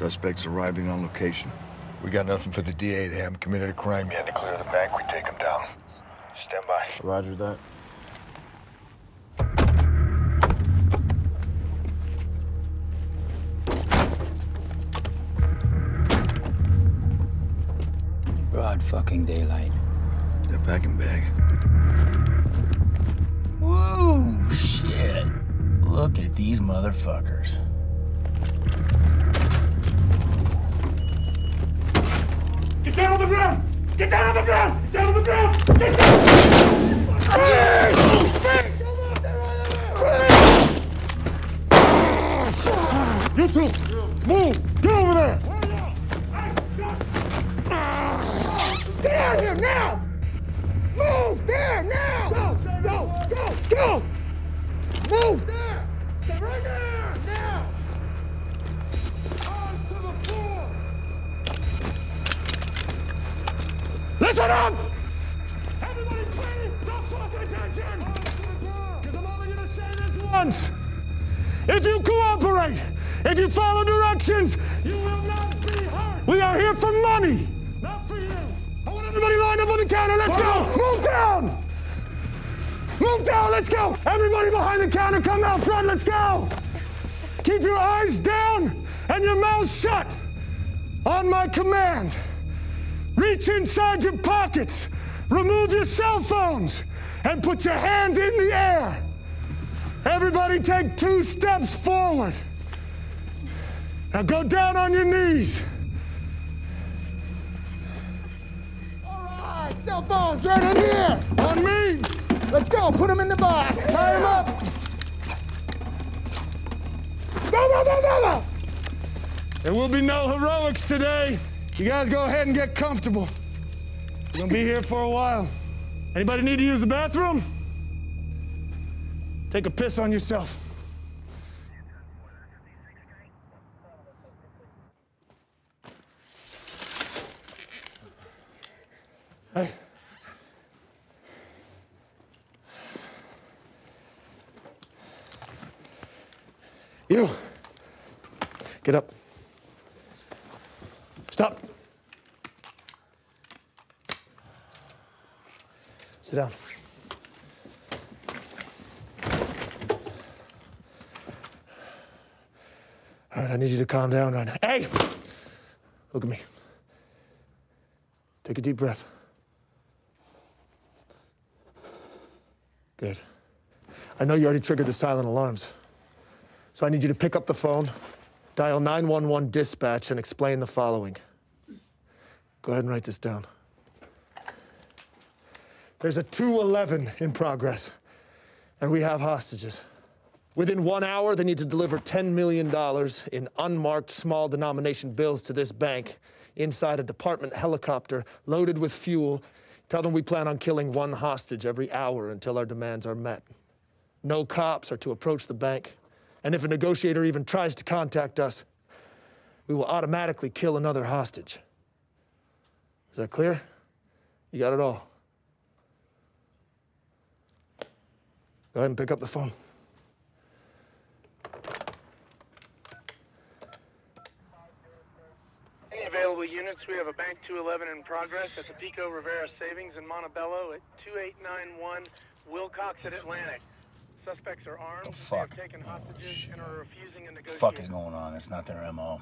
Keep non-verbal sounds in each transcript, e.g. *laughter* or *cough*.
Suspects arriving on location. We got nothing for the DA. They haven't committed a crime yet. To clear the bank, we take them down. Stand by. Roger that. Broad fucking daylight. They're packing bags. Whoa, shit. Look at these motherfuckers. Down on the ground! Get down on the ground! Down on the ground! Get down! You two, move! Get over there! Get out of here now! Move there now! Go, go, go, go! If you cooperate, if you follow directions, you will not be hurt. We are here for money, not for you. I want everybody lined up on the counter. Let's go. Move down. Move down. Let's go. Everybody behind the counter, come out front. Let's go. Keep your eyes down and your mouth shut. On my command. Reach inside your pockets, remove your cell phones, and put your hands in the air. Everybody take two steps forward. Now go down on your knees. All right, cell phones right in here. On me. Let's go. Put them in the box. Tie them up. Go, go, go, go, go. There will be no heroics today. You guys go ahead and get comfortable. We're gonna be here for a while. Anybody need to use the bathroom? Take a piss on yourself. Hey. You. Get up. Stop. Sit down. All right, I need you to calm down right now. Hey! Look at me. Take a deep breath. Good. I know you already triggered the silent alarms. So I need you to pick up the phone, dial 911 dispatch, and explain the following. Go ahead and write this down. There's a 211 in progress, and we have hostages. Within one hour, they need to deliver $10 million in unmarked small denomination bills to this bank inside a department helicopter loaded with fuel. Tell them we plan on killing one hostage every hour until our demands are met. No cops are to approach the bank. And if a negotiator even tries to contact us, we will automatically kill another hostage. Is that clear? You got it all. Go ahead and pick up the phone. Any available units, we have a Bank 211 in progress at the Pico Rivera Savings in Montebello at 2891 Wilcox at Atlantic. Suspects are armed. The fuck? They have taken oh, hostages and are refusing a negotiation. fuck is going on? It's not their MO.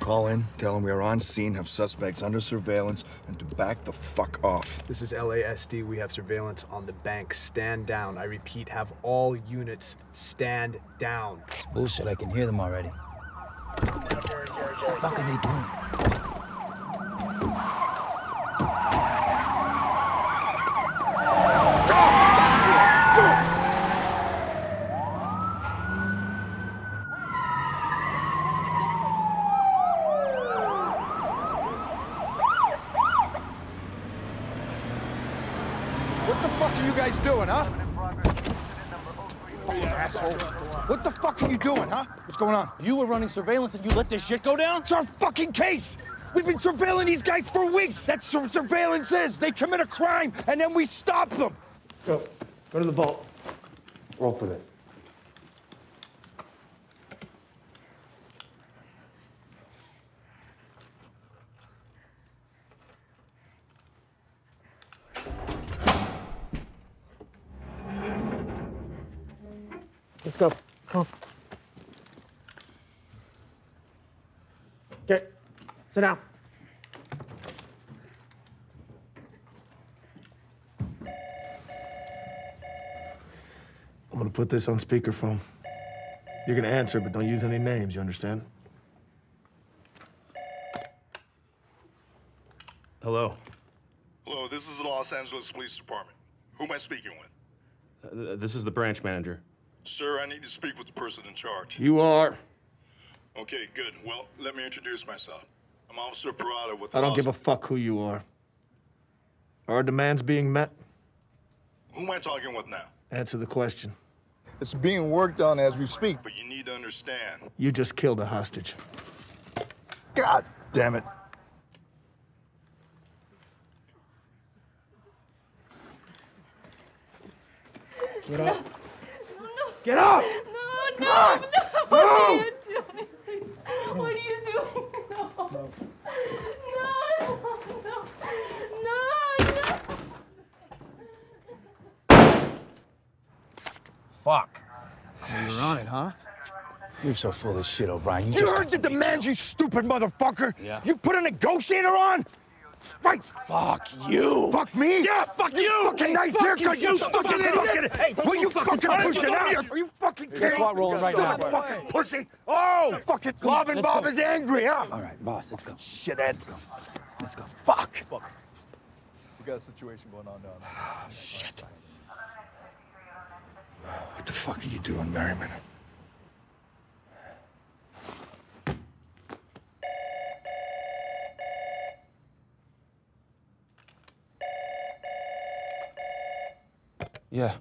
Call in, tell them we are on scene, have suspects under surveillance, and to back the fuck off. This is LASD. We have surveillance on the bank. Stand down. I repeat, have all units stand down. It's bullshit. I can hear them already. What the fuck are they doing? What the fuck are you guys doing, huh? Fucking asshole. What the fuck are you doing, huh? What's going on? You were running surveillance and you let this shit go down? It's our fucking case! We've been surveilling these guys for weeks. That's what surveillance is. They commit a crime, and then we stop them. Go. Go to the vault. Roll for it. Let's go. Come. Okay. Sit down. I'm gonna put this on speakerphone. You're gonna answer, but don't use any names, you understand? Hello. Hello, this is the Los Angeles Police Department. Who am I speaking with? Uh, this is the branch manager. Sir, I need to speak with the person in charge. You are. Okay, good. Well, let me introduce myself. I'm Officer Parada with the I don't Los- give a fuck who you are. Are our demands being met? Who am I talking with now? Answer the question. It's being worked on as we speak. But you need to understand. You just killed a hostage. God damn it. Get up. No! Get up! No, no, no! What are you doing? *laughs* What are you doing? No. No, no, no, no, no. Fuck. You're on it, huh? You're so full of shit, O'Brien. You, You just heard the demands, you stupid motherfucker! Yeah. You put a negotiator on? Right! Fuck you. Fuck me? Yeah, fuck you! Fucking nice Fuck haircut, you, you fucking fucking idiot! fucking... Hey, Will you fucking fucking push it out? here. Are you fucking kidding? SWAT rolling right now. Stupid fucking pussy! Oh, fucking Bob and Bob go. is angry, huh? All right, boss, let's go. Shithead. Let's go. Let's go. Fuck! We got a situation going on down there. *sighs* Shit. What the fuck are you doing, Merrimen? Yeah.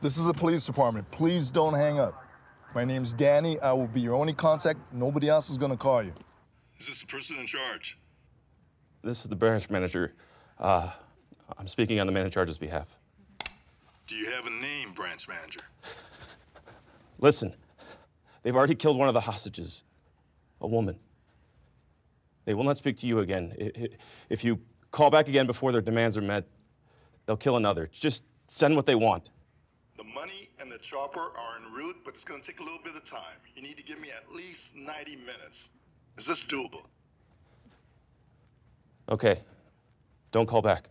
This is the police department. Please don't hang up. My name's Danny. I will be your only contact. Nobody else is gonna call you. Is this the person in charge? This is the branch manager. Uh, I'm speaking on the man in charge's behalf. Do you have a name, branch manager? Listen, they've already killed one of the hostages, a woman. They will not speak to you again. If you call back again before their demands are met, they'll kill another. Just send what they want. The money and the chopper are en route, but it's gonna take a little bit of time. You need to give me at least 90 minutes. Is this doable? Okay. Don't call back.